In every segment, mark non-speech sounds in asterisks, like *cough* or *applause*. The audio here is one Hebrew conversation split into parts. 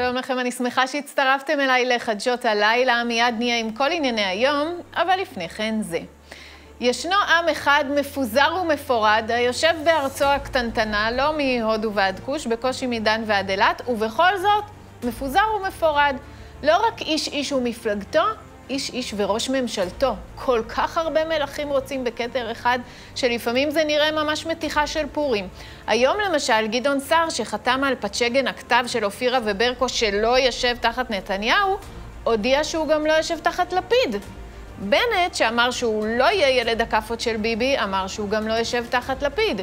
שלום לכם, אני שמחה שהצטרפתם אליי לחדשות הלילה. מיד נהיה עם כל ענייני היום, אבל לפני כן זה. ישנו עם אחד מפוזר ומפורד, היושב בארצו הקטנטנה, לא מהודו ועד כוש, בקושי מדן ועד אילת, ובכל זאת, מפוזר ומפורד. לא רק איש איש ומפלגתו, איש איש וראש ממשלתו. כל כך הרבה מלכים רוצים בכתר אחד, שלפעמים זה נראה ממש מתיחה של פורים. היום למשל, גדעון סער, שחתם על פצ'גן הכתב של אופירה וברקו שלא יושב תחת נתניהו, הודיע שהוא גם לא יושב תחת לפיד. בנט, שאמר שהוא לא יהיה ילד הכאפות של ביבי, אמר שהוא גם לא יושב תחת לפיד.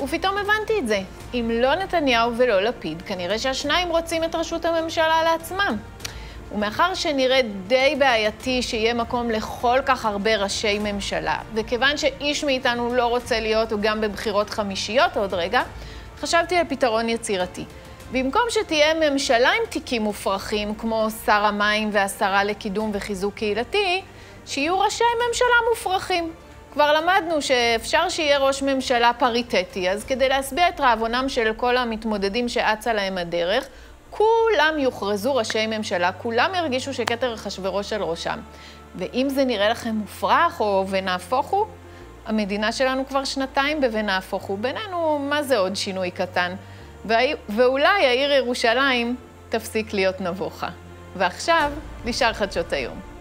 ופתאום הבנתי את זה. אם לא נתניהו ולא לפיד, כנראה שהשניים רוצים את ראשות הממשלה לעצמם. ומאחר שנראה די בעייתי שיהיה מקום לכל כך הרבה ראשי ממשלה, וכיוון שאיש מאיתנו לא רוצה להיות גם בבחירות חמישיות עוד רגע, חשבתי על פתרון יצירתי. במקום שתהיה ממשלה עם תיקים מופרכים, כמו שר המים והשרה לקידום וחיזוק קהילתי, שיהיו ראשי ממשלה מופרכים. כבר למדנו שאפשר שיהיה ראש ממשלה פריטטי, אז כדי להשביע את רעבונם של כל המתמודדים שאצה להם הדרך, כולם יוכרזו ראשי ממשלה, כולם ירגישו שכתר אחשוורוש על ראשם. ואם זה נראה לכם מופרך או ונהפוך הוא, המדינה שלנו כבר שנתיים ב"ונהפוך הוא". בינינו, מה זה עוד שינוי קטן? ואולי העיר ירושלים תפסיק להיות נבוכה. ועכשיו, נשאר חדשות היום.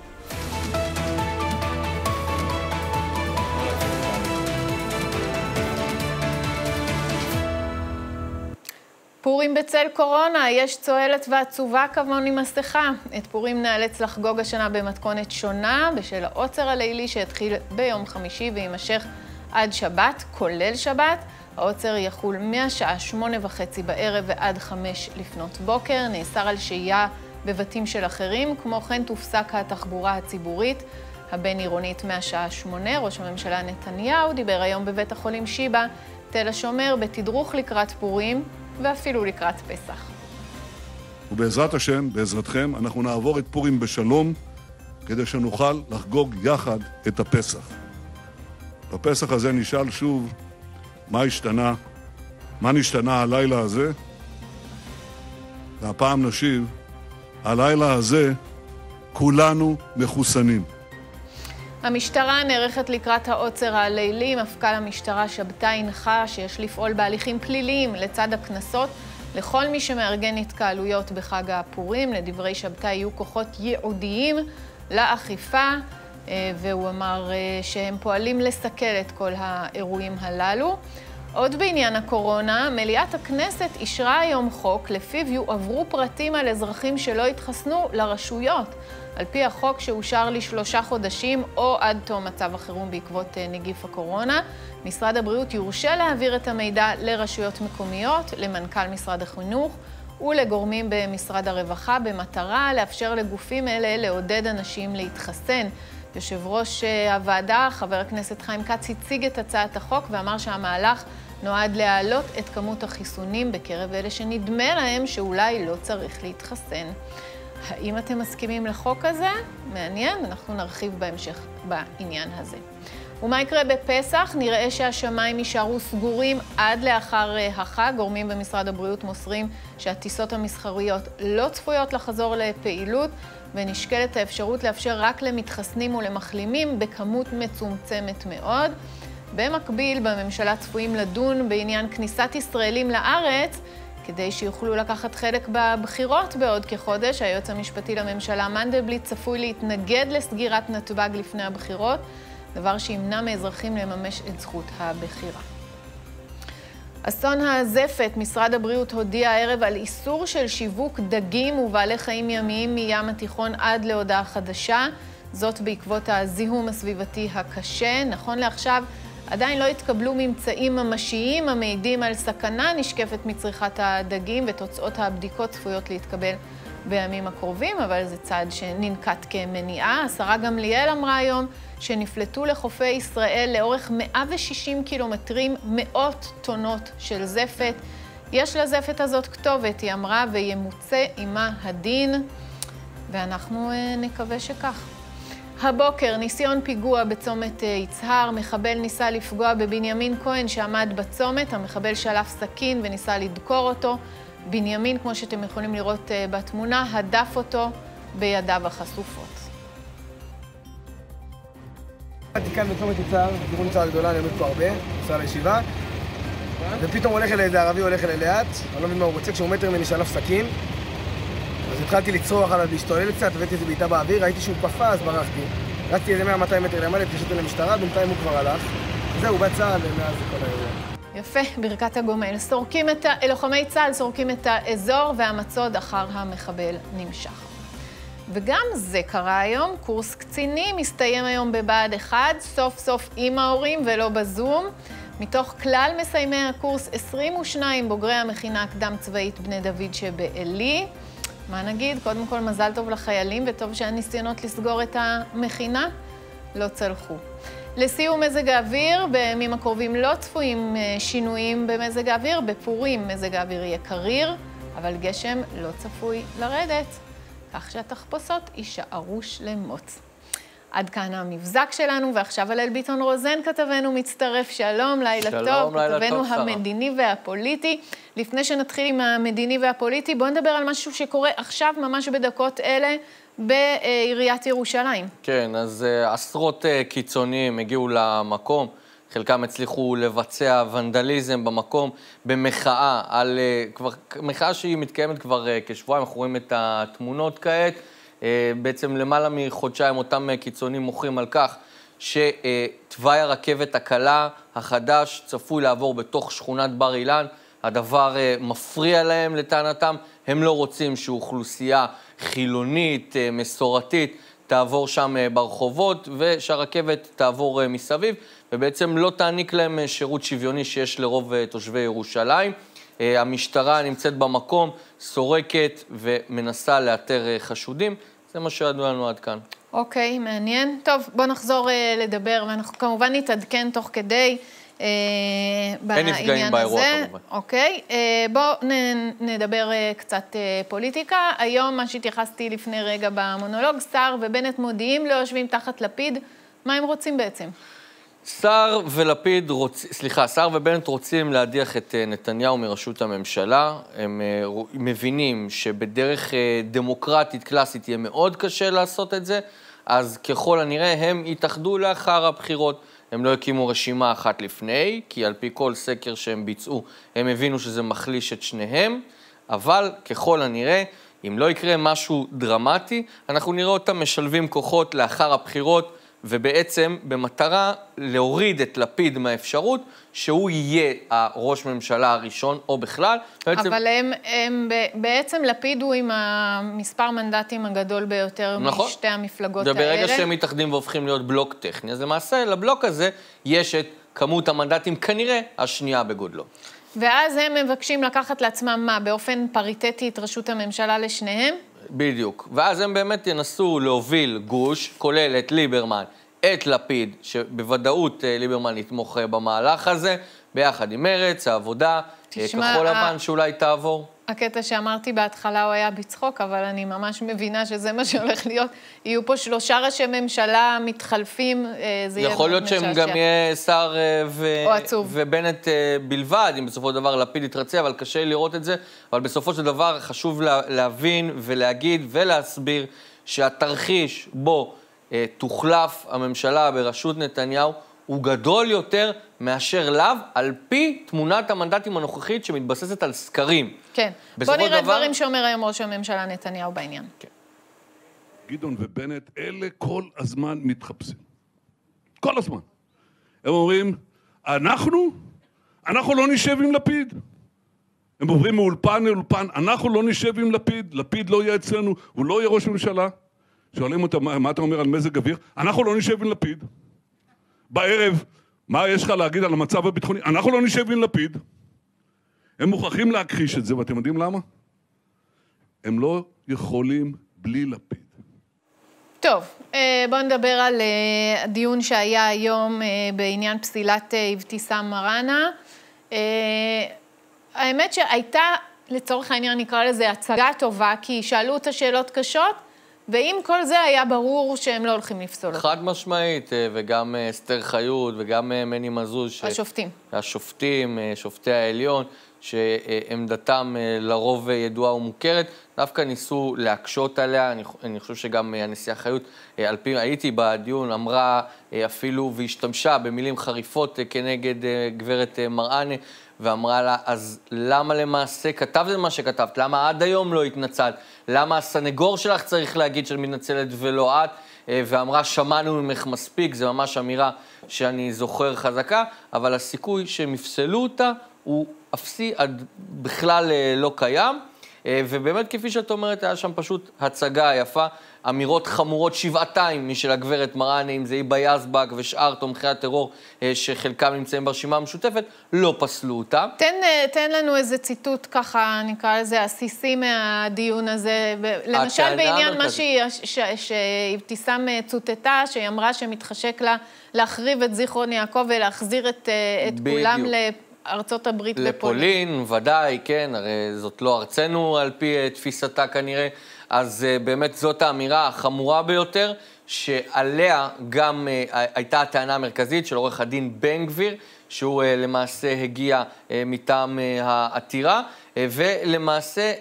פורים בצל קורונה, יש צוהלת ועצובה כמוני מסכה. את פורים נאלץ לחגוג השנה במתכונת שונה, בשל העוצר הלילי שהתחיל ביום חמישי ויימשך עד שבת, כולל שבת. העוצר יחול מהשעה שמונה וחצי בערב ועד חמש לפנות בוקר. נאסר על שהייה בבתים של אחרים, כמו כן תופסק התחבורה הציבורית הבין-עירונית מהשעה שמונה. ראש הממשלה נתניהו דיבר היום בבית החולים שיבא, תל השומר, בתדרוך לקראת פורים. ואפילו לקראת פסח. ובעזרת השם, בעזרתכם, אנחנו נעבור את פורים בשלום, כדי שנוכל לחגוג יחד את הפסח. בפסח הזה נשאל שוב מה השתנה, מה נשתנה הלילה הזה, והפעם נשיב, הלילה הזה כולנו מחוסנים. המשטרה נערכת לקראת העוצר הלילי. מפכ"ל המשטרה שבתאי הנחה שיש לפעול בהליכים פליליים לצד הקנסות לכל מי שמארגן התקהלויות בחג הפורים. לדברי שבתאי יהיו כוחות ייעודיים לאכיפה, אה, והוא אמר אה, שהם פועלים לסכל את כל האירועים הללו. עוד בעניין הקורונה, מליאת הכנסת אישרה היום חוק לפיו יועברו פרטים על אזרחים שלא התחסנו לרשויות. על פי החוק שאושר לשלושה חודשים או עד תום מצב החירום בעקבות אה, נגיף הקורונה, משרד הבריאות יורשה להעביר את המידע לרשויות מקומיות, למנכ"ל משרד החינוך ולגורמים במשרד הרווחה, במטרה לאפשר לגופים אלה לעודד אנשים להתחסן. יושב ראש אה, הוועדה, חבר הכנסת חיים כץ, הציג את הצעת החוק ואמר שהמהלך נועד להעלות את כמות החיסונים בקרב אלה שנדמה להם שאולי לא צריך להתחסן. האם אתם מסכימים לחוק הזה? מעניין, אנחנו נרחיב בהמשך בעניין הזה. ומה יקרה בפסח? נראה שהשמיים יישארו סגורים עד לאחר אה, החג. גורמים במשרד הבריאות מוסרים שהטיסות המסחריות לא צפויות לחזור לפעילות, ונשקלת האפשרות לאפשר רק למתחסנים ולמחלימים בכמות מצומצמת מאוד. במקביל, בממשלה צפויים לדון בעניין כניסת ישראלים לארץ, כדי שיוכלו לקחת חלק בבחירות בעוד כחודש. היועץ המשפטי לממשלה מנדלבליט צפוי להתנגד לסגירת נתב"ג לפני הבחירות, דבר שימנע מאזרחים לממש את זכות הבחירה. אסון הזפת, משרד הבריאות הודיע הערב על איסור של שיווק דגים ובעלי חיים ימיים מים התיכון עד להודעה חדשה, זאת בעקבות הזיהום הסביבתי הקשה. נכון לעכשיו, עדיין לא התקבלו ממצאים ממשיים המעידים על סכנה נשקפת מצריכת הדגים, ותוצאות הבדיקות צפויות להתקבל בימים הקרובים, אבל זה צעד שננקט כמניעה. השרה גמליאל אמרה היום שנפלטו לחופי ישראל לאורך 160 קילומטרים מאות טונות של זפת. יש לזפת הזאת כתובת, היא אמרה, וימוצה עימה הדין, ואנחנו אה, נקווה שכך. הבוקר, ניסיון פיגוע בצומת אה, יצהר, מחבל ניסה לפגוע בבנימין כהן שעמד בצומת, המחבל שלף סכין וניסה לדקור אותו. בנימין, כמו שאתם יכולים לראות בתמונה, הדף אותו בידיו החשופות. באתי כאן בצומת יצהר, תראו יצהר הגדולה, אני עומד פה הרבה, נוסע לישיבה. ופתאום הולך אליי איזה ערבי, הולך אליי לאט, אני לא מבין מה הוא רוצה, כשהוא מטר ממני שלף סכין אז התחלתי לצרוח עליו, להשתולל קצת, הבאתי איזה בעיטה באוויר, ראיתי שהוא קפא, אז ברחתי רצתי איזה 100-200 מטר למעלה, התקשרתי למשטרה, בינתיים הוא כבר הלך זהו, בא צה"ל, ומאז זה כל האירוע. יפה, ברכת הגומל. סורקים את ה... לוחמי צה"ל סורקים את האזור, והמצוד אחר המחבל נמשך. וגם זה קרה היום, קורס קצינים מסתיים היום בבה"ד 1, סוף סוף עם ההורים ולא בזום. מתוך כלל מסיימי הקורס, 22 בוגרי המכינה הקדם-צבאית בני דוד שבעלי. מה נגיד? קודם כל, מזל טוב לחיילים, וטוב שהניסיונות לסגור את המכינה לא צלחו. לסיום מזג האוויר, בימים הקרובים לא צפויים אה, שינויים במזג האוויר, בפורים מזג האוויר יהיה קריר, אבל גשם לא צפוי לרדת, כך שהתחפושות יישארו שלמות. עד כאן המבזק שלנו, ועכשיו הלל ביטון רוזן כתבנו מצטרף. שלום, לילה שלום, טוב. לילה כתבנו טוב, שרה. המדיני והפוליטי. לפני שנתחיל עם המדיני והפוליטי, בואו נדבר על משהו שקורה עכשיו, ממש בדקות אלה, בעיריית ירושלים. כן, אז uh, עשרות uh, קיצוניים הגיעו למקום, חלקם הצליחו לבצע ונדליזם במקום במחאה על, uh, כבר, מחאה שהיא מתקיימת כבר uh, כשבועיים, אנחנו רואים את התמונות כעת. Uh, בעצם למעלה מחודשיים אותם uh, קיצוניים מוחים על כך שתוואי הרכבת הקלה החדש צפוי לעבור בתוך שכונת בר אילן. הדבר uh, מפריע להם לטענתם, הם לא רוצים שאוכלוסייה חילונית, מסורתית, תעבור שם ברחובות ושהרכבת תעבור מסביב, ובעצם לא תעניק להם שירות שוויוני שיש לרוב תושבי ירושלים. Uh, המשטרה נמצאת במקום, סורקת ומנסה לאתר uh, חשודים. זה מה שידוע לנו עד כאן. אוקיי, מעניין. טוב, בואו נחזור uh, לדבר, ואנחנו כמובן נתעדכן תוך כדי. Uh, אין נפגעים באירוע כמובן. אוקיי, uh, בואו נדבר uh, קצת uh, פוליטיקה. היום, מה שהתייחסתי לפני רגע במונולוג, סער ובנט מודיעים לא יושבים תחת לפיד. מה הם רוצים בעצם? סער ולפיד רוצים, סליחה, סער ובנט רוצים להדיח את אה, נתניהו מראשות הממשלה. הם אה, מבינים שבדרך אה, דמוקרטית קלאסית יהיה מאוד קשה לעשות את זה, אז ככל הנראה הם יתאחדו לאחר הבחירות. הם לא הקימו רשימה אחת לפני, כי על פי כל סקר שהם ביצעו, הם הבינו שזה מחליש את שניהם, אבל ככל הנראה, אם לא יקרה משהו דרמטי, אנחנו נראה אותם משלבים כוחות לאחר הבחירות. ובעצם במטרה להוריד את לפיד מהאפשרות שהוא יהיה הראש ממשלה הראשון, או בכלל. בעצם... אבל הם, הם בעצם לפיד הוא עם המספר מנדטים הגדול ביותר נכון. משתי המפלגות האלה. וברגע שהם מתאחדים והופכים להיות בלוק טכני, אז למעשה לבלוק הזה יש את כמות המנדטים כנראה השנייה בגודלו. ואז הם מבקשים לקחת לעצמם מה, באופן פריטטי את ראשות הממשלה לשניהם? בדיוק. ואז הם באמת ינסו להוביל גוש, כולל את ליברמן, את לפיד, שבוודאות אה, ליברמן יתמוך אה, במהלך הזה, ביחד עם מרץ, העבודה, תשמע, כחול לבן שאולי תעבור. הקטע שאמרתי בהתחלה הוא היה בצחוק, אבל אני ממש מבינה שזה מה שהולך להיות. יהיו פה שלושה ראשי ממשלה מתחלפים, זה יהיה יכול להיות שהם גם יהיה שר ו... ובנט בלבד, אם בסופו של דבר לפיד יתרצה, אבל קשה לראות את זה. אבל בסופו של דבר חשוב להבין ולהגיד ולהסביר שהתרחיש בו תוחלף הממשלה בראשות נתניהו, הוא גדול יותר מאשר לאו, על פי תמונת המנדטים הנוכחית שמתבססת על סקרים. כן. בוא נראה דבר... דברים שאומר היום ראש הממשלה נתניהו בעניין. כן. גדעון ובנט, אלה כל הזמן מתחפשים. כל הזמן. הם אומרים, אנחנו, אנחנו לא נשב עם לפיד. הם עוברים מאולפן לאולפן, אנחנו לא נשב עם לפיד, לפיד לא יהיה אצלנו, הוא לא יהיה ראש ממשלה. שואלים אותם, מה אתה אומר על מזג אוויר? אנחנו לא נשב עם לפיד. בערב, מה יש לך להגיד על המצב הביטחוני? אנחנו לא נשב עם לפיד. הם מוכרחים להכחיש את זה, ואתם יודעים למה? הם לא יכולים בלי לפיד. טוב, אה, בואו נדבר על אה, הדיון שהיה היום אה, בעניין פסילת אבתיסאם מראענה. האמת שהייתה, לצורך העניין נקרא לזה הצגה טובה, כי שאלו אותה שאלות קשות, ועם כל זה היה ברור שהם לא הולכים לפסול אותה. חד משמעית, אה, וגם אה, אסתר חיות וגם אה, מני מזוז. השופטים. השופטים, שופטי העליון, שעמדתם לרוב ידועה ומוכרת, דווקא ניסו להקשות עליה. אני, אני חושב שגם הנשיאה חיות, על פי, הייתי בדיון, אמרה אפילו והשתמשה במילים חריפות כנגד גברת מראנה. ואמרה לה, אז למה למעשה כתבת את מה שכתבת? למה עד היום לא התנצלת? למה הסנגור שלך צריך להגיד שאת מתנצלת ולא את? אה, ואמרה, שמענו ממך מספיק, זו ממש אמירה שאני זוכר חזקה, אבל הסיכוי שהם יפסלו אותה הוא אפסי עד בכלל אה, לא קיים. אה, ובאמת, כפי שאת אומרת, היה שם פשוט הצגה יפה. אמירות חמורות שבעתיים משל הגברת מראנה, אם זה היבה יזבק ושאר תומכי הטרור אה, שחלקם נמצאים ברשימה המשותפת, לא פסלו אותה. תן, אה, תן לנו איזה ציטוט ככה, נקרא לזה עסיסי מהדיון הזה. למשל בעניין מה שאבתיסאם צוטטה, שהיא אמרה שמתחשק לה להחריב את זיכרון יעקב ולהחזיר את, את כולם לארצות הברית לפולין. לפולין, ודאי, כן, הרי זאת לא ארצנו על פי תפיסתה כנראה. אז uh, באמת זאת האמירה החמורה ביותר, שעליה גם uh, הייתה הטענה המרכזית של עורך הדין בן גביר, שהוא למעשה הגיע מטעם העתירה, ולמעשה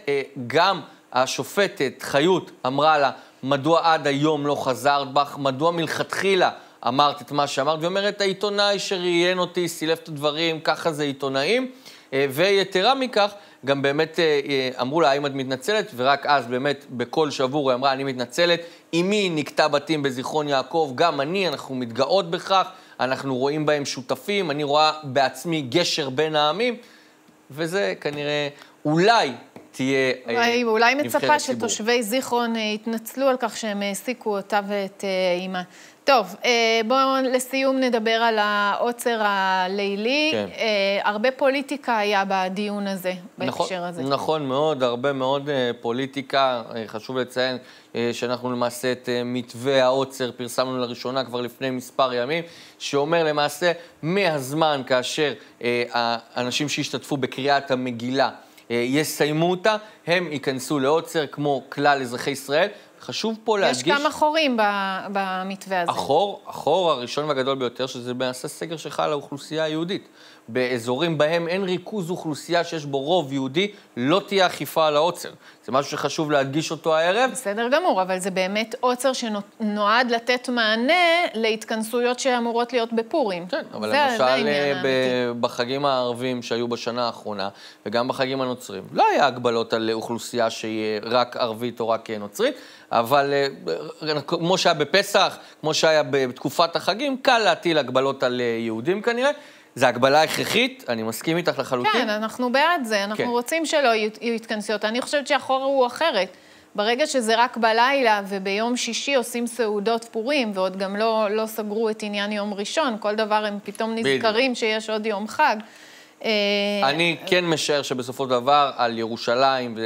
גם השופטת חיות אמרה לה, מדוע עד היום לא חזרת בך, מדוע מלכתחילה אמרת את מה שאמרת, ואומרת, העיתונאי שראיין אותי, סילף את הדברים, ככה זה עיתונאים. ויתרה מכך, גם באמת אה, אה, אמרו לה, האם את מתנצלת? ורק אז באמת בקול שבור היא אמרה, אני מתנצלת. אמי נקטע בתים בזיכרון יעקב, גם אני, אנחנו מתגאות בכך, אנחנו רואים בהם שותפים, אני רואה בעצמי גשר בין העמים, וזה כנראה אולי תהיה נבחרת ציבור. אולי מצפה שתושבי זיכרון יתנצלו על כך שהם העסיקו אותה ואת אימה. טוב, אה, בואו לסיום נדבר על העוצר הלילי. כן. אה, הרבה פוליטיקה היה בדיון הזה, בהקשר נכון, הזה. נכון מאוד, הרבה מאוד אה, פוליטיקה. חשוב לציין שאנחנו למעשה את מתווה העוצר פרסמנו לראשונה כבר לפני מספר ימים, שאומר למעשה מהזמן כאשר האנשים שהשתתפו בקריאת המגילה יסיימו אותה, הם ייכנסו לעוצר כמו כלל אזרחי ישראל. חשוב פה להדגיש... יש כמה חורים במתווה הזה. החור, החור הראשון והגדול ביותר, שזה למעשה סגר שחל על האוכלוסייה היהודית. באזורים בהם אין ריכוז אוכלוסייה שיש בו רוב יהודי, לא תהיה אכיפה על העוצר. זה משהו שחשוב להדגיש אותו הערב. בסדר גמור, אבל זה באמת עוצר שנועד לתת מענה להתכנסויות שאמורות להיות בפורים. כן, אבל זה, למשל זה אה, ב- בחגים הערבים שהיו בשנה האחרונה, וגם בחגים הנוצרים, לא היה הגבלות על אוכלוסייה שהיא רק ערבית או רק נוצרית, אבל אה, כמו שהיה בפסח, כמו שהיה בתקופת החגים, קל להטיל הגבלות על אה, יהודים כנראה. זו הגבלה הכרחית, אני מסכים איתך לחלוטין. כן, אנחנו בעד זה, אנחנו כן. רוצים שלא יהיו התכנסויות. אני חושבת שהחור הוא אחרת. ברגע שזה רק בלילה וביום שישי עושים סעודות פורים, ועוד גם לא, לא סגרו את עניין יום ראשון, כל דבר הם פתאום נזכרים בדיוק. שיש עוד יום חג. אה, אני כן משער שבסופו של דבר על ירושלים,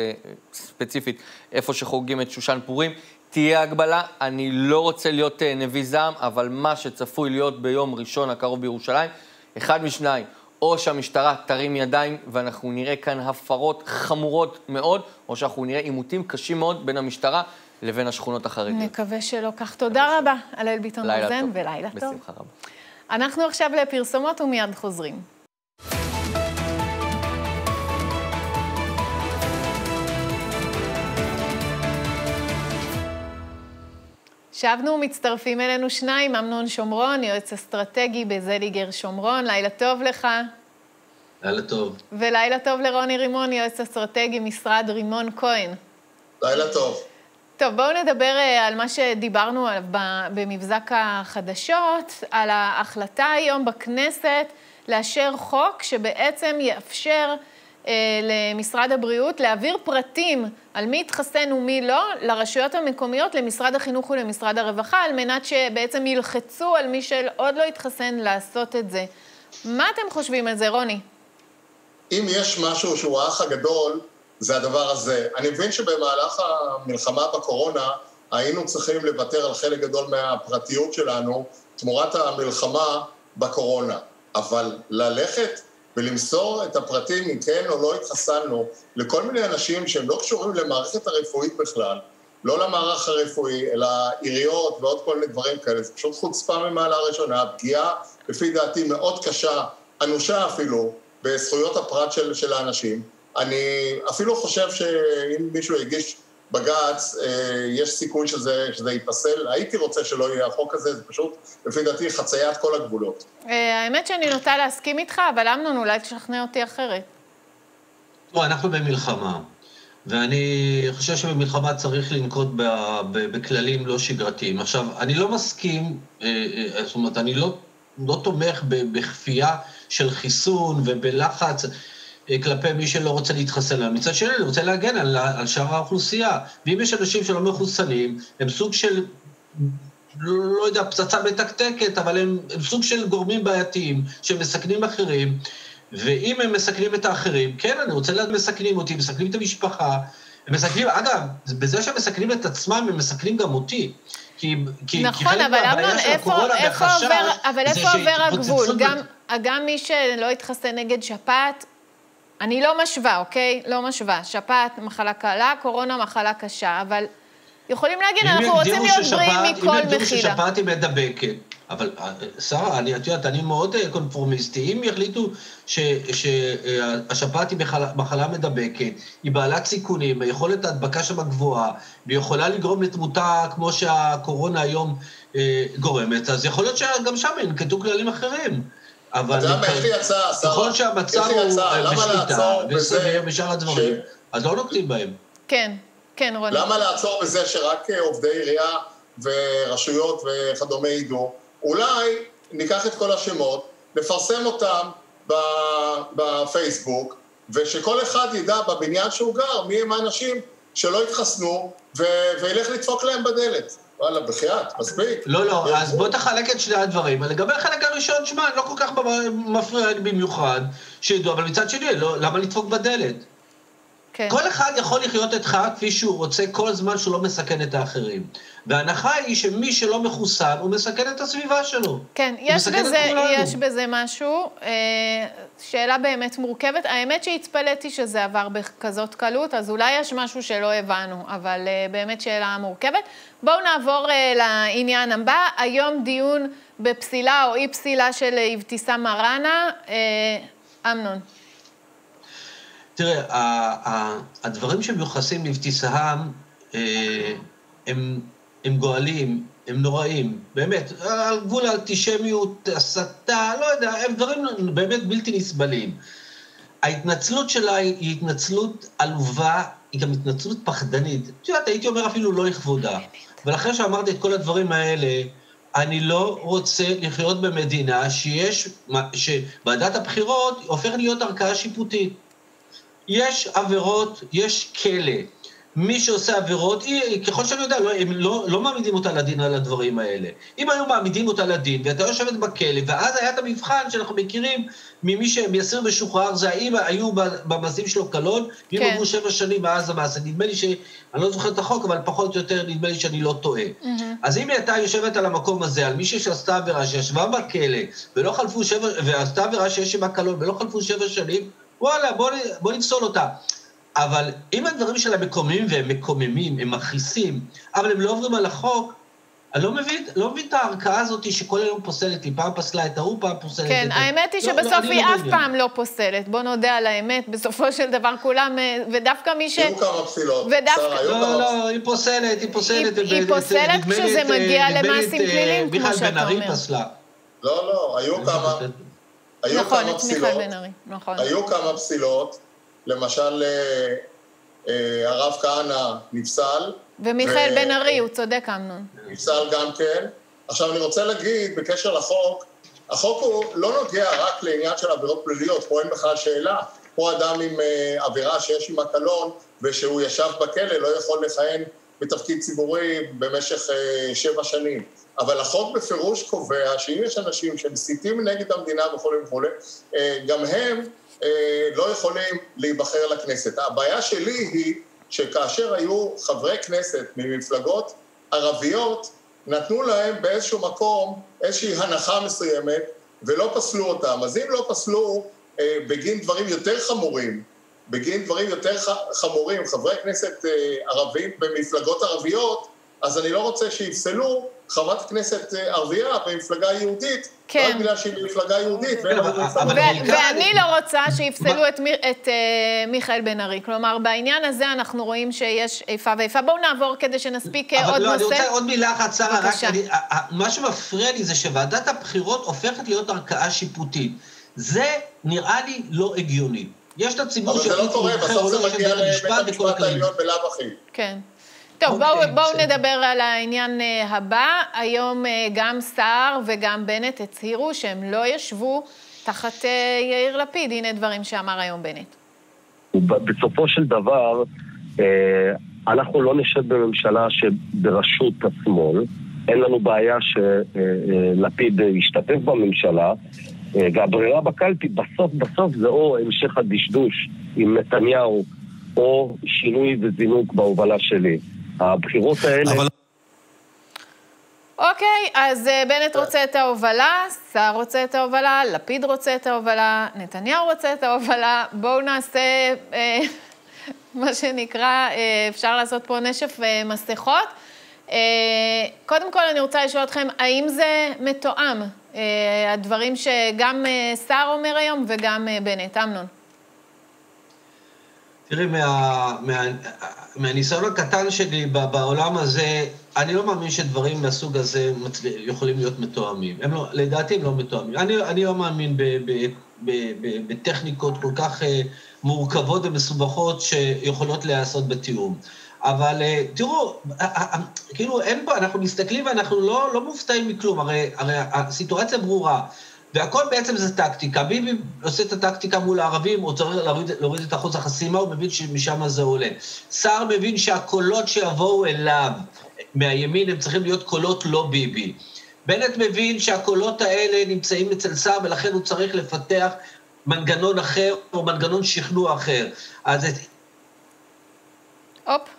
וספציפית איפה שחוגגים את שושן פורים, תהיה הגבלה. אני לא רוצה להיות אה, נביא זעם, אבל מה שצפוי להיות ביום ראשון הקרוב בירושלים, אחד משניים, או שהמשטרה תרים ידיים ואנחנו נראה כאן הפרות חמורות מאוד, או שאנחנו נראה עימותים קשים מאוד בין המשטרה לבין השכונות החרדיות. נקווה שלא כך. תודה רבה, הלל ביטון רוזן, ולילה טוב. בשמחה רבה. אנחנו עכשיו לפרסומות ומיד חוזרים. שבנו ומצטרפים אלינו שניים, אמנון שומרון, יועץ אסטרטגי בזליגר שומרון, לילה טוב לך. לילה טוב. ולילה טוב לרוני רימון, יועץ אסטרטגי, משרד רימון כהן. לילה טוב. טוב, בואו נדבר אה, על מה שדיברנו עליו במבזק החדשות, על ההחלטה היום בכנסת לאשר חוק שבעצם יאפשר למשרד הבריאות להעביר פרטים על מי התחסן ומי לא לרשויות המקומיות, למשרד החינוך ולמשרד הרווחה, על מנת שבעצם ילחצו על מי שעוד לא התחסן לעשות את זה. מה אתם חושבים על זה, רוני? אם יש משהו שהוא האח הגדול, זה הדבר הזה. אני מבין שבמהלך המלחמה בקורונה היינו צריכים לוותר על חלק גדול מהפרטיות שלנו תמורת המלחמה בקורונה. אבל ללכת ולמסור את הפרטים אם כן או לא התחסנו לכל מיני אנשים שהם לא קשורים למערכת הרפואית בכלל, לא למערך הרפואי, אלא עיריות ועוד כל מיני דברים כאלה, זה פשוט חוצפה ממעלה ראשונה, פגיעה לפי דעתי מאוד קשה, אנושה אפילו, בזכויות הפרט של, של האנשים. אני אפילו חושב שאם מישהו יגיש בג"ץ, אה, יש סיכוי שזה, שזה ייפסל. הייתי רוצה שלא יהיה החוק הזה, זה פשוט, לפי דעתי, חציית כל הגבולות. אה, האמת שאני נוטה להסכים איתך, אבל אמנון, אולי תשכנע אותי אחרת. לא, אנחנו במלחמה, ואני חושב שבמלחמה צריך לנקוט בכללים לא שגרתיים. עכשיו, אני לא מסכים, אה, זאת אומרת, אני לא, לא תומך בכפייה של חיסון ובלחץ. כלפי מי שלא רוצה להתחסן. מצד שני, אני רוצה להגן על, על שאר האוכלוסייה. ואם יש אנשים שלא מחוסנים, הם סוג של, לא יודע, פצצה מתקתקת, אבל הם, הם סוג של גורמים בעייתיים שמסכנים אחרים, ואם הם מסכנים את האחרים, כן, אני רוצה לדעת, מסכנים אותי, מסכנים את המשפחה. הם מסכנים, אגב, בזה שהם מסכנים את עצמם, הם מסכנים גם אותי. כי, כי, נכון, כי אבל אמנון, איפה, איפה עובר, אבל איפה עובר הגבול? גם, גם מי שלא התחסן נגד שפעת, אני לא משווה, אוקיי? לא משווה. שפעת, מחלה קלה, קורונה, מחלה קשה, אבל יכולים להגיד, אנחנו רוצים להיות בריאים מכל מחילה. אם יגדירו ששפעת היא מדבקת, אבל אה, שרה, אני, את יודעת, אני מאוד אה, קונפורמיסטי. אם יחליטו שהשפעת היא מחלה, מחלה מדבקת, היא בעלת סיכונים, היכולת ההדבקה שם גבוהה, והיא יכולה לגרום לתמותה כמו שהקורונה היום אה, גורמת, אז יכול להיות שגם שם ינקטו כללים אחרים. אבל... אתה יודע מה, יש לי הצעה, שרה. ככל שהמצב הוא בשליטה, וסביר ושאר הדברים, אז לא נוקטים בהם. כן, כן, רוני. למה לעצור בזה שרק עובדי עירייה ורשויות וכדומה ידעו? אולי ניקח את כל השמות, נפרסם אותם בפייסבוק, ושכל אחד ידע בבניין שהוא גר מי הם האנשים שלא התחסנו, וילך לדפוק להם בדלת. וואלה, בחייאת, מספיק. לא, לא, אז בוא תחלק את שני הדברים. לגבי החלק הראשון, שמע, לא כל כך מפריע במיוחד שידעו, אבל מצד שני, לא, למה לדפוק בדלת? כן. כל אחד יכול לחיות את חייו כפי שהוא רוצה, כל זמן שהוא לא מסכן את האחרים. וההנחה היא שמי שלא מחוסן, הוא מסכן את הסביבה שלו. כן, יש בזה, יש בזה משהו. אה, שאלה באמת מורכבת. האמת שהתפלאתי שזה עבר בכזאת קלות, אז אולי יש משהו שלא הבנו, אבל אה, באמת שאלה מורכבת. בואו נעבור אה, לעניין הבא. היום דיון בפסילה או אי פסילה של אבתיסאם מראענה. אמנון. תראה, הדברים שמיוחסים לאבתיסאם הם, הם גואלים, הם נוראים, באמת, על גבול האנטישמיות, הסתה, לא יודע, הם דברים באמת בלתי נסבלים. ההתנצלות שלה היא התנצלות עלובה, היא גם התנצלות פחדנית. את יודעת, הייתי אומר אפילו לא לכבודה. אבל אחרי שאמרתי את כל הדברים האלה, אני לא רוצה לחיות במדינה שיש, שוועדת הבחירות הופכת להיות ערכאה שיפוטית. יש עבירות, יש כלא. מי שעושה עבירות, היא, ככל שאני יודע, לא, הם לא, לא מעמידים אותה לדין על הדברים האלה. אם היו מעמידים אותה לדין, והייתה יושבת בכלא, ואז היה את המבחן שאנחנו מכירים ממי שמייסר משוחרר, זה האם היו במעשים שלו קלון, ואם כן. עברו שבע שנים מאז המעשה. נדמה לי ש... אני לא זוכר את החוק, אבל פחות או יותר נדמה לי שאני לא טועה. Mm-hmm. אז אם היא הייתה יושבת על המקום הזה, על מישהי שעשתה עבירה, שישבה בכלא, ולא חלפו שבע, ועשתה עבירה שיש עימה קלון, ולא חלפו שבע שנים, וואלה, בוא, בוא נפסול אותה. אבל אם הדברים שלה מקוממים והם מקוממים, הם מכעיסים, אבל הם לא עוברים על החוק, אני לא מבין, לא מבין את הערכאה הזאת שכל היום פוסלת, היא פעם פסלה את ההוא, פעם פוסלת כן, את כן, האמת היא לא, שבסוף לא, היא לא אף פעם לא פוסלת, בוא נודה על האמת, בסופו של דבר כולם, אה, ודווקא מי ש... היו כמה פסילות, שרה, היו כמה... לא, לא, היא פוסלת, היא פוסלת. היא פוסלת כשזה מגיע למעשים אה, פליליים, כמו שאתה אומר. מיכאל בן ארי פסלה. לא, לא, היו כמה... היו נכון, כמה פסילות, נכון. היו כמה פסילות, למשל אה, אה, הרב כהנא נפסל. ומיכאל ו... בן ארי, הוא צודק, אמנון. נפסל גם כן. עכשיו אני רוצה להגיד בקשר לחוק, החוק הוא לא נוגע רק לעניין של עבירות פליליות, פה אין בכלל שאלה. פה אדם עם אה, עבירה שיש עימה קלון ושהוא ישב בכלא לא יכול לכהן בתפקיד ציבורי במשך שבע שנים. אבל החוק בפירוש קובע שאם יש אנשים שמסיתים נגד המדינה וכולי וכולי, גם הם אה, לא יכולים להיבחר לכנסת. הבעיה שלי היא שכאשר היו חברי כנסת ממפלגות ערביות, נתנו להם באיזשהו מקום איזושהי הנחה מסוימת ולא פסלו אותם. אז אם לא פסלו אה, בגין דברים יותר חמורים, בגין דברים יותר חמורים, חברי כנסת אה, ערבים במפלגות ערביות, אז אני לא רוצה שיפסלו חברת כנסת אה, ערבייה במפלגה יהודית, כן. רק בגלל שהיא ממפלגה יהודית, כן, אבל-. אבל ואני לא רוצה שיפסלו את, מי- את אה, מיכאל בן ארי. כלומר, בעניין הזה אנחנו רואים שיש איפה ואיפה. בואו נעבור כדי שנספיק אה, אבל עוד לא, אני נושא. רוצה עוד מילה אחת, שרה, רק. אני, מה שמפריע לי זה שוועדת הבחירות הופכת להיות ערכאה שיפוטית. זה נראה לי לא הגיוני. יש לציבור אבל זה לא קורה, בסוף זה מגיע לבית המשפט. העליון בלאו הכי. כן. טוב, אוקיי, בואו בואו בסדר. נדבר על העניין אה, הבא. היום אה, גם סער וגם בנט הצהירו שהם לא ישבו תחת אה, יאיר לפיד. הנה דברים שאמר היום בנט. בסופו של דבר, אנחנו לא נשב בממשלה שבראשות השמאל. אין לנו בעיה שלפיד ישתתף בממשלה, והברירה בקלפי בסוף בסוף זה או המשך הדשדוש עם נתניהו, או שינוי וזינוק בהובלה שלי. הבחירות האלה... אבל אוקיי, אז אה, בנט רוצה את ההובלה, סער רוצה את ההובלה, לפיד רוצה את ההובלה, נתניהו רוצה את ההובלה. בואו נעשה אה, *laughs* מה שנקרא, אה, אפשר לעשות פה נשף אה, מסכות. אה, קודם כל, אני רוצה לשאול אתכם, האם זה מתואם, אה, הדברים שגם אה, סער אומר היום וגם אה, בנט? אמנון. תראי, מה, מה, מהניסיון הקטן שלי בעולם הזה, אני לא מאמין שדברים מהסוג הזה מצל... יכולים להיות מתואמים. הם לא, לדעתי הם לא מתואמים. אני, אני לא מאמין ב, ב, ב, ב, בטכניקות כל כך מורכבות ומסובכות שיכולות להיעשות בתיאום. אבל uh, תראו, uh, uh, כאילו אין פה, אנחנו מסתכלים ואנחנו לא, לא מופתעים מכלום, הרי, הרי הסיטואציה ברורה. והכל בעצם זה טקטיקה. ביבי עושה את הטקטיקה מול הערבים, הוא צריך להוריד, להוריד את אחוז החסימה, הוא מבין שמשם זה עולה. סער מבין שהקולות שיבואו אליו מהימין הם צריכים להיות קולות לא ביבי. בנט מבין שהקולות האלה נמצאים אצל סער, ולכן הוא צריך לפתח מנגנון אחר או מנגנון שכנוע אחר. אז הופ.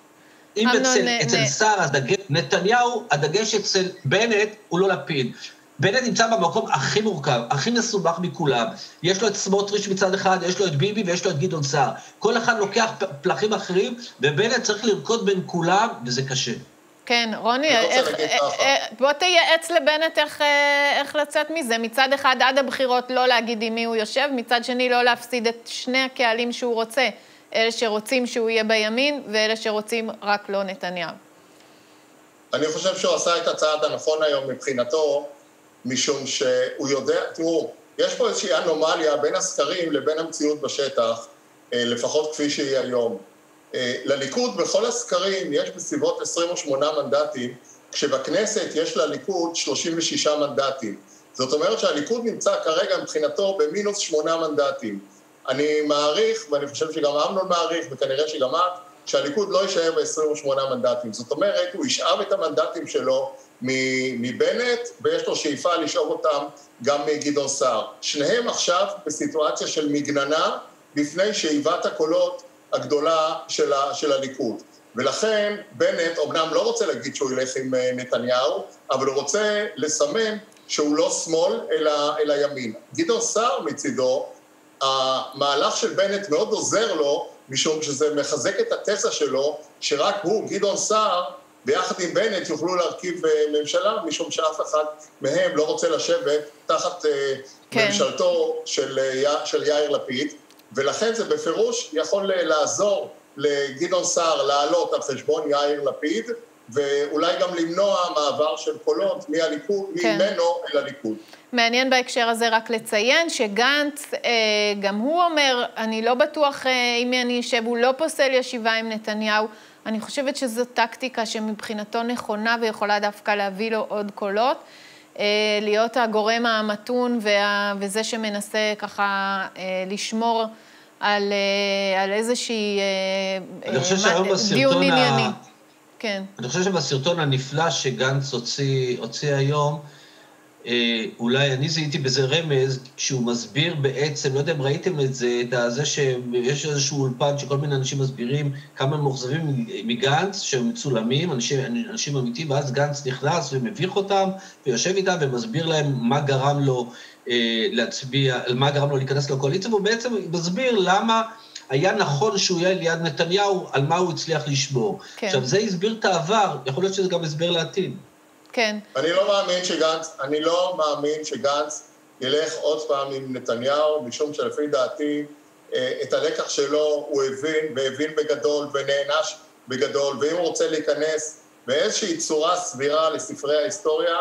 אם אצל, אה, אצל. סער הדגש, נתניהו, הדגש אצל בנט הוא לא לפיד. בנט נמצא במקום הכי מורכב, הכי מסובך מכולם. יש לו את סמוטריץ' מצד אחד, יש לו את ביבי ויש לו את גדעון סער. כל אחד לוקח פלחים אחרים, ובנט צריך לרקוד בין כולם, וזה קשה. כן, רוני, רוצה איך, להגיד אה. אה, בוא תייעץ לבנט איך, אה, איך לצאת מזה. מצד אחד, עד הבחירות לא להגיד עם מי הוא יושב, מצד שני, לא להפסיד את שני הקהלים שהוא רוצה. אלה שרוצים שהוא יהיה בימין, ואלה שרוצים רק לא נתניהו. אני חושב שהוא עשה את הצעד הנכון היום מבחינתו, משום שהוא יודע, תראו, יש פה איזושהי אנומליה בין הסקרים לבין המציאות בשטח, אה, לפחות כפי שהיא היום. אה, לליכוד בכל הסקרים יש בסביבות 28 מנדטים, כשבכנסת יש לליכוד 36 מנדטים. זאת אומרת שהליכוד נמצא כרגע מבחינתו במינוס שמונה מנדטים. אני מעריך, ואני חושב שגם אמנון מעריך, וכנראה שגם את, שהליכוד לא יישאר ב-28 מנדטים. זאת אומרת, הוא ישאב את המנדטים שלו מבנט, ויש לו שאיפה לשאוב אותם גם מגדעון סער. שניהם עכשיו בסיטואציה של מגננה בפני שאיבת הקולות הגדולה של, ה- של הליכוד. ולכן בנט אומנם לא רוצה להגיד שהוא ילך עם אה, נתניהו, אבל הוא רוצה לסמן שהוא לא שמאל אלא, אלא ימין. גדעון סער מצידו, המהלך של בנט מאוד עוזר לו, משום שזה מחזק את התזה שלו, שרק הוא, גדעון סער, ביחד עם בנט יוכלו להרכיב אה, ממשלה, משום שאף אחד מהם לא רוצה לשבת תחת אה, כן. ממשלתו של, אה, של יאיר לפיד, ולכן זה בפירוש יכול לעזור לגדעון סער לעלות על חשבון יאיר לפיד, ואולי גם למנוע מעבר של קולות מהליכוד, כן. ממנו אל הליכוד. מעניין בהקשר הזה רק לציין שגנץ, אה, גם הוא אומר, אני לא בטוח אה, עם מי אני אשב, הוא לא פוסל ישיבה עם נתניהו. אני חושבת שזו טקטיקה שמבחינתו נכונה ויכולה דווקא להביא לו עוד קולות. אה, להיות הגורם המתון וה, וזה שמנסה ככה אה, לשמור על, אה, על איזושהי... אה, אני חושב אה, שהיום בסרטון דיון ענייני. כן. אני חושב שבסרטון הנפלא שגנץ הוציא, הוציא היום, אה, אולי אני זיהיתי בזה רמז, שהוא מסביר בעצם, לא יודע אם ראיתם את זה, את זה שיש איזשהו אולפן שכל מיני אנשים מסבירים כמה הם מאוכזבים מגנץ, שהם מצולמים, אנשים, אנשים אמיתיים, ואז גנץ נכנס ומביך אותם, ויושב איתם ומסביר להם מה גרם לו אה, להצביע, מה גרם לו להיכנס לקואליציה, והוא בעצם מסביר למה היה נכון שהוא יהיה ליד נתניהו, על מה הוא הצליח לשמור. כן. עכשיו, זה הסביר את העבר, יכול להיות שזה גם הסבר לעתיד. כן. אני לא מאמין שגנץ, אני לא מאמין שגנץ ילך עוד פעם עם נתניהו, משום שלפי דעתי, אה, את הלקח שלו הוא הבין, והבין בגדול, ונענש בגדול, ואם הוא רוצה להיכנס באיזושהי צורה סבירה לספרי ההיסטוריה,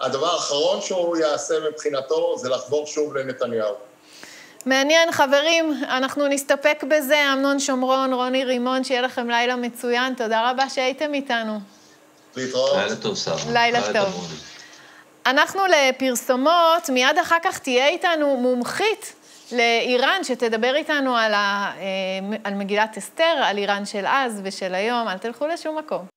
הדבר האחרון שהוא יעשה מבחינתו זה לחבור שוב לנתניהו. מעניין, חברים, אנחנו נסתפק בזה. אמנון שומרון, רוני רימון, שיהיה לכם לילה מצוין. תודה רבה שהייתם איתנו. להתראות. לילה טוב, שרה. לילה טוב. אנחנו לפרסומות, מיד אחר כך תהיה איתנו מומחית לאיראן, שתדבר איתנו על, ה, אה, על מגילת אסתר, על איראן של אז ושל היום. אל תלכו לשום מקום.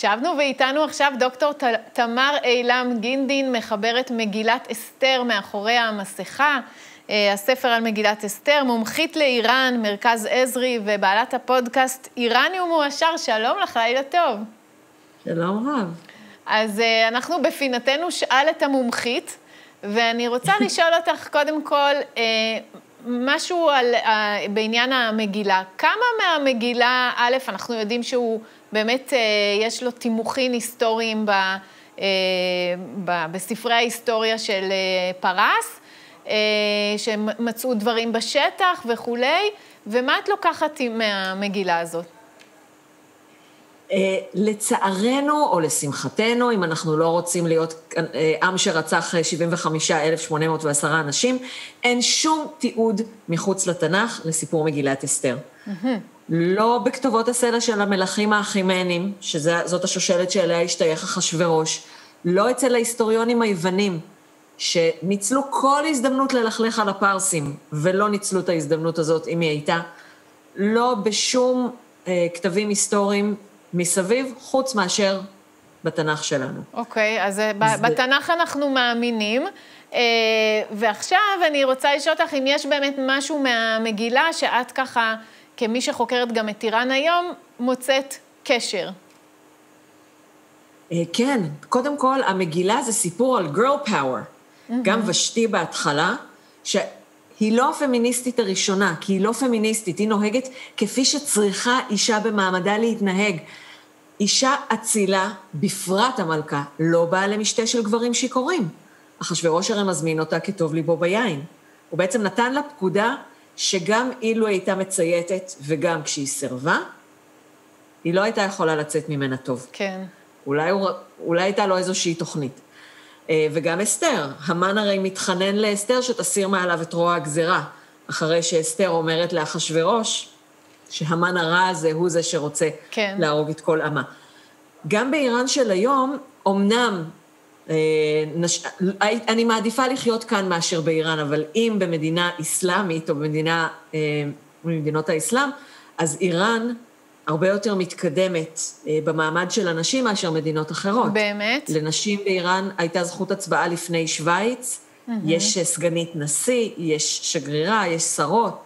שבנו ואיתנו עכשיו דוקטור תמר אילם גינדין, מחברת מגילת אסתר מאחורי המסכה, אה, הספר על מגילת אסתר, מומחית לאיראן, מרכז עזרי ובעלת הפודקאסט איראני ומואשר, שלום לך, לילה טוב. שלום רב. אז אה, אנחנו בפינתנו שאל את המומחית, ואני רוצה *laughs* לשאול אותך קודם כל, אה, משהו על, בעניין המגילה. כמה מהמגילה, א', אנחנו יודעים שהוא באמת, יש לו תימוכין היסטוריים ב, ב, בספרי ההיסטוריה של פרס, שמצאו דברים בשטח וכולי, ומה את לוקחת מהמגילה הזאת? אה, לצערנו, או לשמחתנו, אם אנחנו לא רוצים להיות אה, עם שרצח 75,810 אה, אנשים, אין שום תיעוד מחוץ לתנ"ך לסיפור מגילת אסתר. Mm-hmm. לא בכתובות הסלע של המלכים האחימנים, שזאת השושלת שאליה השתייך אחשורוש, לא אצל ההיסטוריונים היוונים, שניצלו כל הזדמנות ללכלך על הפרסים, ולא ניצלו את ההזדמנות הזאת אם היא הייתה, לא בשום אה, כתבים היסטוריים מסביב, חוץ מאשר בתנ"ך שלנו. אוקיי, אז זה... בתנ"ך אנחנו מאמינים. Uh, ועכשיו אני רוצה לשאול אותך אם יש באמת משהו מהמגילה שאת ככה, כמי שחוקרת גם את איראן היום, מוצאת קשר. Uh, כן, קודם כל, המגילה זה סיפור על girl power. Mm-hmm. גם ושתי בהתחלה, ש... היא לא הפמיניסטית הראשונה, כי היא לא פמיניסטית, היא נוהגת כפי שצריכה אישה במעמדה להתנהג. אישה אצילה, בפרט המלכה, לא באה למשתה של גברים שיכורים. אחשוורוש הרי מזמין אותה כטוב ליבו ביין. הוא בעצם נתן לה פקודה שגם אילו הייתה מצייתת וגם כשהיא סירבה, היא לא הייתה יכולה לצאת ממנה טוב. כן. אולי, הוא, אולי הייתה לו איזושהי תוכנית. אה, וגם אסתר. המן הרי מתחנן לאסתר שתסיר מעליו את רוע הגזירה, אחרי שאסתר אומרת לאחשוורוש שהמן הרע הזה הוא זה שרוצה כן. להרוג את כל עמה. גם באיראן של היום, אמנם, נש... אני מעדיפה לחיות כאן מאשר באיראן, אבל אם במדינה אסלאמית או במדינה, אה, במדינות האסלאם, אז איראן הרבה יותר מתקדמת אה, במעמד של הנשים מאשר מדינות אחרות. באמת? לנשים באיראן הייתה זכות הצבעה לפני שווייץ, mm-hmm. יש אה, סגנית נשיא, יש שגרירה, יש שרות.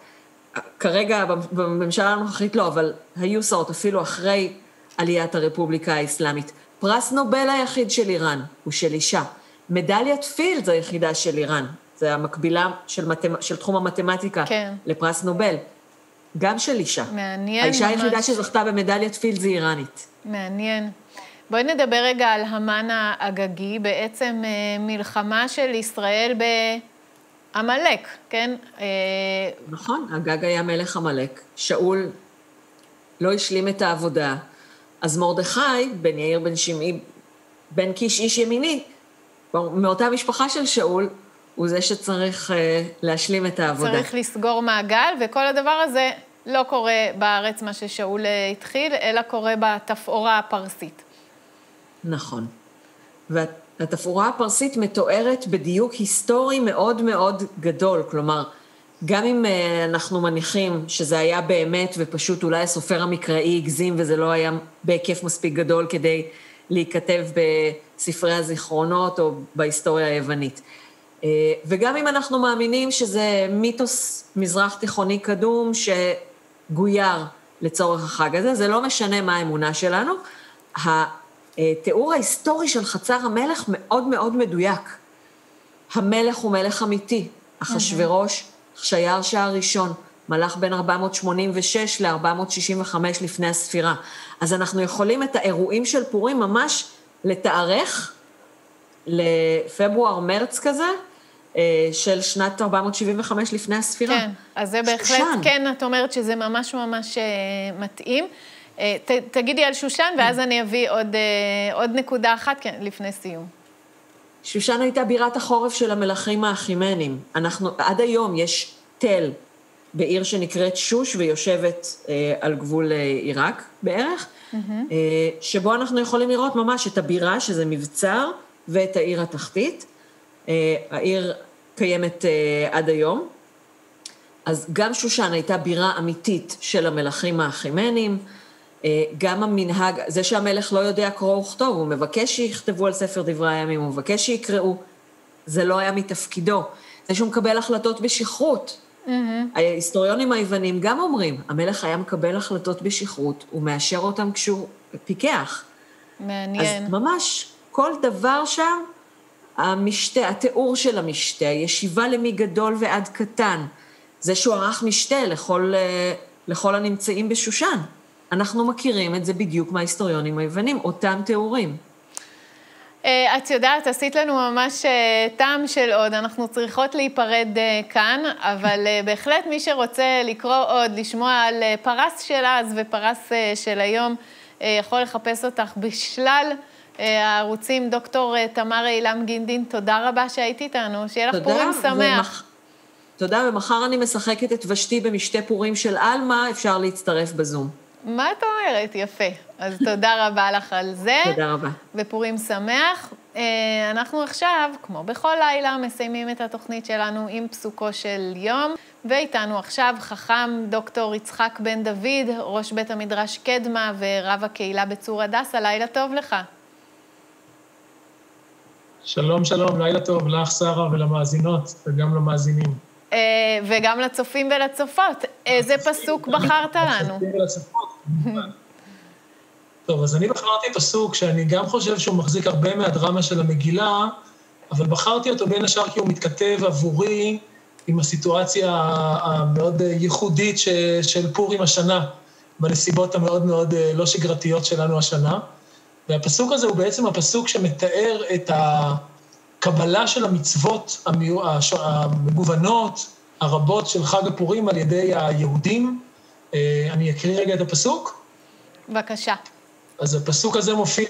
כרגע בממשלה הנוכחית לא, אבל היו שרות אפילו אחרי עליית הרפובליקה האסלאמית. פרס נובל היחיד של איראן הוא של אישה. מדליית פילד היחידה של איראן, זה המקבילה של, מתמ... של תחום המתמטיקה כן. לפרס נובל. גם של אישה. מעניין האישה ממש. היחידה שזכתה במדליית פילד זה איראנית. מעניין. בואי נדבר רגע על המן האגגי, בעצם אה, מלחמה של ישראל בעמלק, כן? אה, נכון, אגג היה מלך עמלק. שאול לא השלים את העבודה, אז מרדכי, בן יאיר בן שמעי, בן קיש איש ימיני, מאותה משפחה של שאול, הוא זה שצריך uh, להשלים את העבודה. צריך לסגור מעגל, וכל הדבר הזה לא קורה בארץ, מה ששאול אה, התחיל, אלא קורה בתפאורה הפרסית. נכון. והתפאורה הפרסית מתוארת בדיוק היסטורי מאוד מאוד גדול, כלומר, גם אם uh, אנחנו מניחים שזה היה באמת, ופשוט אולי הסופר המקראי הגזים וזה לא היה בהיקף מספיק גדול כדי להיכתב בספרי הזיכרונות או בהיסטוריה היוונית. אה, וגם אם אנחנו מאמינים שזה מיתוס מזרח תיכוני קדום שגויר לצורך החג הזה, זה לא משנה מה האמונה שלנו. התיאור ההיסטורי של חצר המלך מאוד מאוד מדויק. המלך הוא מלך אמיתי, אחשורוש, חירשה הראשון, מלך בין 486 ל-465 לפני הספירה. אז אנחנו יכולים את האירועים של פורים ממש לתארך לפברואר-מרץ כזה, אה, של שנת 475 לפני הספירה. כן, אז זה בהחלט, שושן. כן, את אומרת שזה ממש ממש אה, מתאים. אה, ת, תגידי על שושן, ואז אני אביא עוד, עוד נקודה אחת כן, לפני סיום. שושן הייתה בירת החורף של המלכים האחימנים. אנחנו, עד היום יש תל בעיר שנקראת שוש ויושבת אה, על גבול אה, עיראק בערך, mm-hmm. אה, שבו אנחנו יכולים לראות ממש את הבירה, שזה מבצר, ואת העיר התחתית. אה, העיר קיימת אה, עד היום. אז גם שושן הייתה בירה אמיתית של המלכים האחימנים, אה, גם המנהג, זה שהמלך לא יודע קרוא וכתוב, הוא מבקש שיכתבו על ספר דברי הימים, הוא מבקש שיקראו, זה לא היה מתפקידו. זה שהוא מקבל החלטות בשכרות. Mm-hmm. ההיסטוריונים היוונים גם אומרים, המלך היה מקבל החלטות בשכרות, הוא מאשר אותן כשהוא פיקח. מעניין. אז ממש, כל דבר שם, המשתה, התיאור של המשתה, הישיבה למי גדול ועד קטן, זה שהוא ערך משתה לכל, אה, לכל הנמצאים בשושן. אנחנו מכירים את זה בדיוק מההיסטוריונים היוונים, אותם תיאורים. אה, את יודעת, עשית לנו ממש אה, טעם של עוד, אנחנו צריכות להיפרד אה, כאן, אבל בהחלט מי שרוצה לקרוא עוד, לשמוע על פרס של אז ופרס של היום, יכול לחפש אותך בשלל הערוצים. דוקטור תמר אילם גינדין, תודה רבה שהיית איתנו, שיהיה לך פורים שמח. ומח... תודה, ומחר אני משחקת את ושתי במשתה פורים של עלמה, אפשר להצטרף בזום. מה את אומרת? יפה. אז תודה רבה לך על זה. תודה רבה. ופורים שמח. אה, אנחנו עכשיו, כמו בכל לילה, מסיימים את התוכנית שלנו עם פסוקו של יום, ואיתנו עכשיו חכם דוקטור יצחק בן דוד, ראש בית המדרש קדמה ורב הקהילה בצור הדסה. לילה טוב לך. שלום, שלום, לילה טוב לך, שרה, ולמאזינות, וגם למאזינים. אה, וגם לצופים ולצופות. איזה פסוק בחרת לנו? טוב, אז אני בחרתי פסוק שאני גם חושב שהוא מחזיק הרבה מהדרמה של המגילה, אבל בחרתי אותו בין השאר כי הוא מתכתב עבורי עם הסיטואציה המאוד ייחודית של פורים השנה, בנסיבות המאוד מאוד אה, לא שגרתיות שלנו השנה. והפסוק הזה הוא בעצם הפסוק שמתאר את הקבלה של המצוות המגוונות, הרבות של חג הפורים על ידי היהודים. אה, אני אקריא רגע את הפסוק. בבקשה. אז הפסוק הזה מופיע,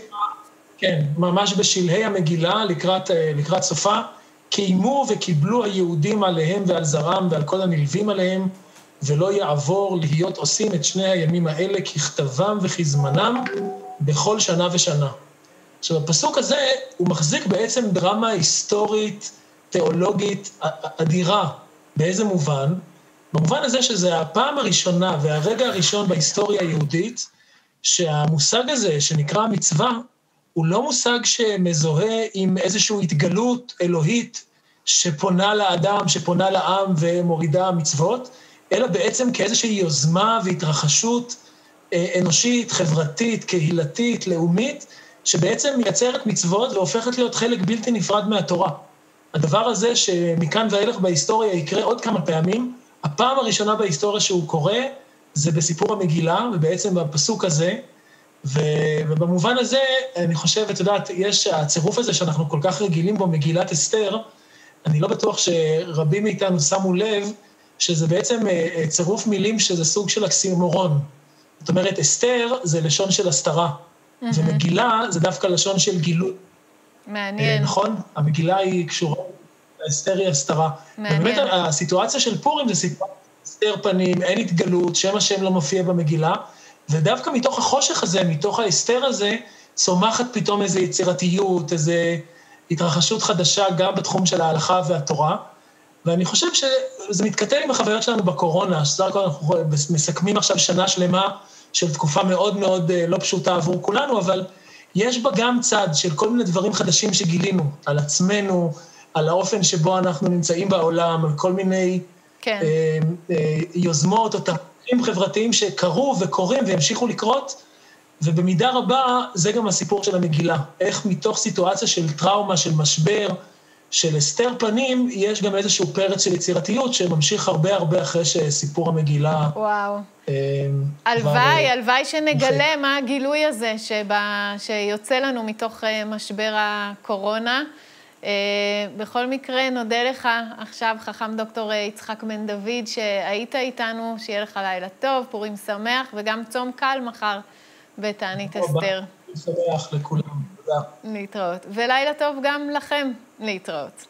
כן, ממש בשלהי המגילה, לקראת, אה, לקראת סופה. קיימו וקיבלו היהודים עליהם ועל זרם ועל כל הנלווים עליהם, ולא יעבור להיות עושים את שני הימים האלה ככתבם וכזמנם בכל שנה ושנה. עכשיו, הפסוק הזה, הוא מחזיק בעצם דרמה היסטורית, תיאולוגית, אדירה. באיזה מובן? במובן הזה שזה הפעם הראשונה והרגע הראשון בהיסטוריה היהודית, שהמושג הזה, שנקרא מצווה, הוא לא מושג שמזוהה עם איזושהי התגלות אלוהית שפונה לאדם, שפונה לעם ומורידה מצוות, אלא בעצם כאיזושהי יוזמה והתרחשות אה, אנושית, חברתית, קהילתית, לאומית, שבעצם מייצרת מצוות והופכת להיות חלק בלתי נפרד מהתורה. הדבר הזה שמכאן ואילך בהיסטוריה יקרה עוד כמה פעמים, הפעם הראשונה בהיסטוריה שהוא קורה זה בסיפור המגילה, ובעצם בפסוק הזה, ו, ובמובן הזה, אני חושב, את יודעת, יש הצירוף הזה שאנחנו כל כך רגילים בו, מגילת אסתר, אני לא בטוח שרבים מאיתנו שמו לב, שזה בעצם אה, אה, צירוף מילים שזה סוג של אקסימורון. זאת אומרת, אסתר זה לשון של הסתרה. ומגילה זה דווקא לשון של גילוי. מעניין. נכון? המגילה היא קשורה לאסתר היא הסתרה. מעניין. ובאמת הסיטואציה של פורים זה סיטואציה הסתר פנים, אין התגלות, שם השם לא מופיע במגילה, ודווקא מתוך החושך הזה, מתוך ההסתר הזה, צומחת פתאום איזו יצירתיות, איזו התרחשות חדשה גם בתחום של ההלכה והתורה. ואני חושב שזה מתכתב עם החוויות שלנו בקורונה, שסך הכל אנחנו מסכמים עכשיו שנה שלמה של תקופה מאוד מאוד אה, לא פשוטה עבור כולנו, אבל יש בה גם צד של כל מיני דברים חדשים שגילינו על עצמנו, על האופן שבו אנחנו נמצאים בעולם, על כל מיני כן. אה, אה, יוזמות או תהליכים חברתיים שקרו וקורים וימשיכו לקרות, ובמידה רבה זה גם הסיפור של המגילה. איך מתוך סיטואציה של טראומה, של משבר, של הסתר פנים, יש גם איזשהו פרץ של יצירתיות שממשיך הרבה הרבה אחרי שסיפור המגילה... וואו. אה, הלוואי, הלוואי שנגלה מה הגילוי הזה שבא, שיוצא לנו מתוך אה, משבר הקורונה. אה, בכל מקרה, נודה לך עכשיו, חכם דוקטור יצחק בן דוד, שהיית איתנו, שיהיה לך לילה טוב, פורים שמח, וגם צום קל מחר בתענית אסתר. שמח לכולם, תודה. להתראות. ולילה טוב גם לכם להתראות.